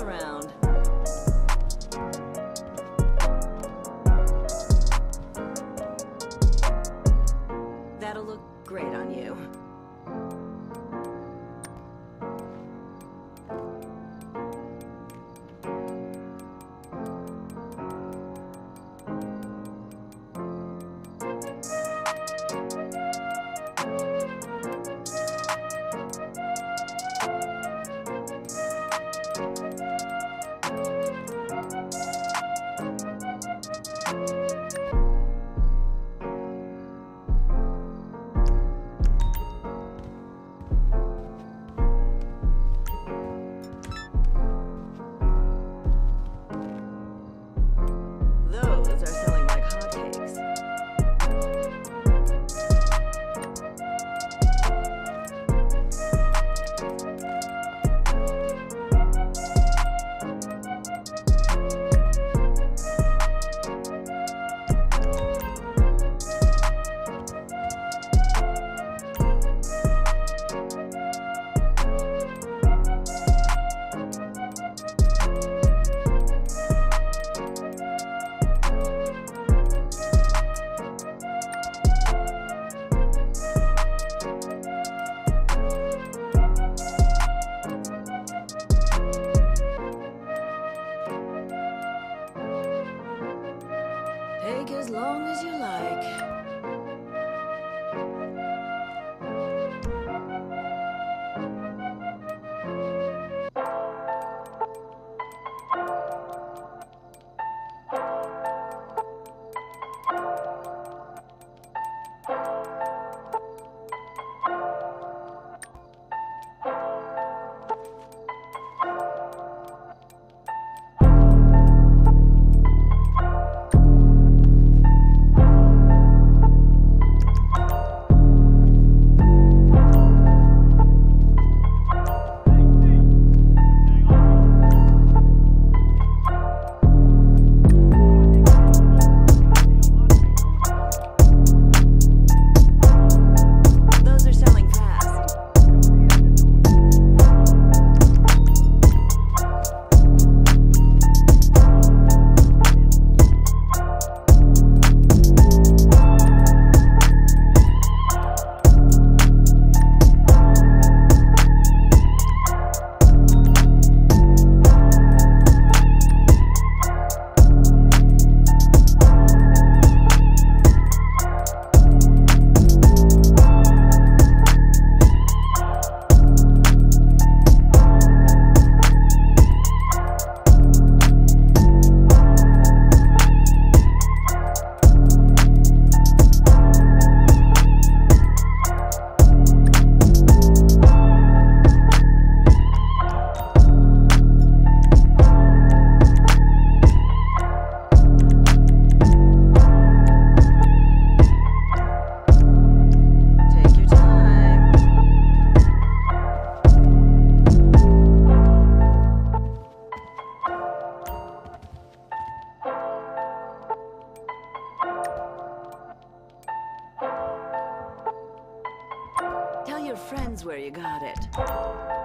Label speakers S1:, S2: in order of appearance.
S1: Around. Friends where you got it.